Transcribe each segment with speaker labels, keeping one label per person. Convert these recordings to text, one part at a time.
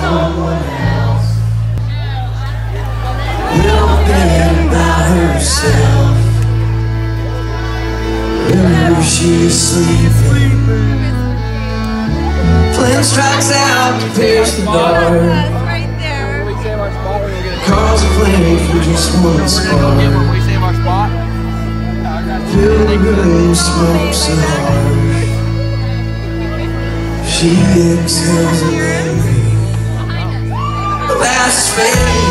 Speaker 1: someone else. Little bit about herself. Remember she's sleeping. Flint strikes out to pierce the dark.
Speaker 2: right there.
Speaker 3: we save our spot, we'll get
Speaker 1: Cause a flame for just one spark.
Speaker 3: we save our spot.
Speaker 1: Fill the room, smoke so hard. She exhales a memory. Last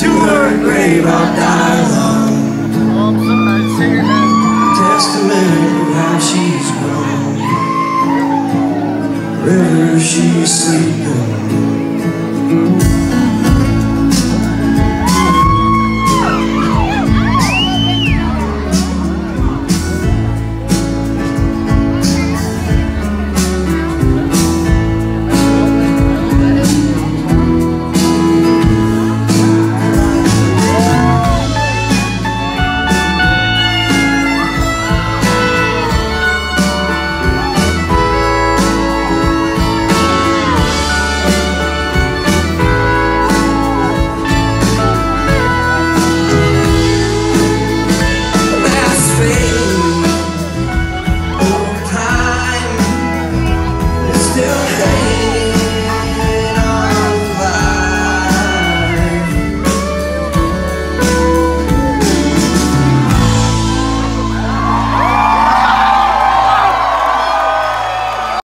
Speaker 1: To her grave I'll die alone. Testament of how she's grown. River she's sleeping.